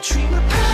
treat my past